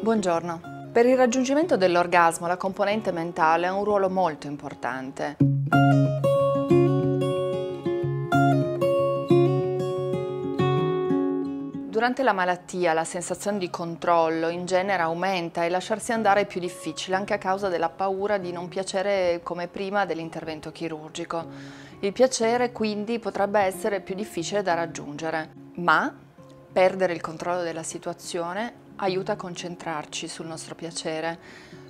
Buongiorno. Per il raggiungimento dell'orgasmo la componente mentale ha un ruolo molto importante. Durante la malattia la sensazione di controllo in genere aumenta e lasciarsi andare è più difficile anche a causa della paura di non piacere come prima dell'intervento chirurgico. Il piacere quindi potrebbe essere più difficile da raggiungere, ma perdere il controllo della situazione aiuta a concentrarci sul nostro piacere.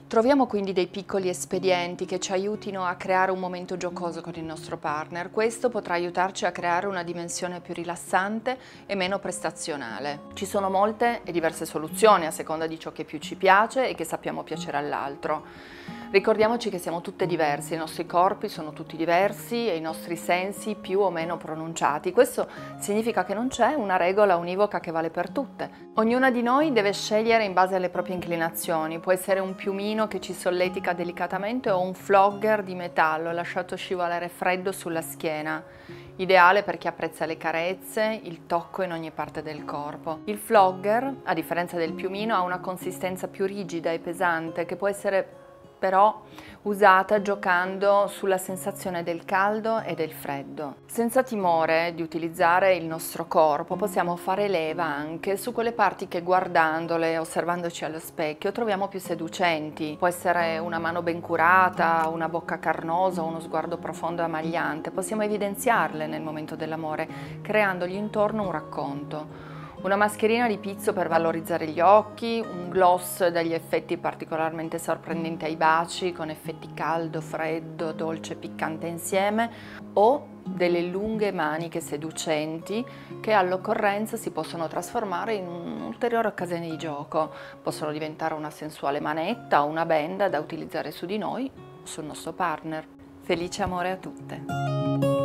Troviamo quindi dei piccoli espedienti che ci aiutino a creare un momento giocoso con il nostro partner. Questo potrà aiutarci a creare una dimensione più rilassante e meno prestazionale. Ci sono molte e diverse soluzioni a seconda di ciò che più ci piace e che sappiamo piacere all'altro. Ricordiamoci che siamo tutte diverse, i nostri corpi sono tutti diversi e i nostri sensi più o meno pronunciati. Questo significa che non c'è una regola univoca che vale per tutte. Ognuna di noi deve scegliere in base alle proprie inclinazioni, può essere un piumino che ci solletica delicatamente o un flogger di metallo lasciato scivolare freddo sulla schiena ideale per chi apprezza le carezze, il tocco in ogni parte del corpo. Il flogger, a differenza del piumino, ha una consistenza più rigida e pesante che può essere però usata giocando sulla sensazione del caldo e del freddo. Senza timore di utilizzare il nostro corpo possiamo fare leva anche su quelle parti che guardandole, osservandoci allo specchio, troviamo più seducenti. Può essere una mano ben curata, una bocca carnosa, uno sguardo profondo e amagliante. Possiamo evidenziarle nel momento dell'amore, creandogli intorno un racconto una mascherina di pizzo per valorizzare gli occhi, un gloss dagli effetti particolarmente sorprendenti ai baci con effetti caldo, freddo, dolce e piccante insieme o delle lunghe maniche seducenti che all'occorrenza si possono trasformare in un'ulteriore occasione di gioco. Possono diventare una sensuale manetta o una benda da utilizzare su di noi o sul nostro partner. Felice amore a tutte!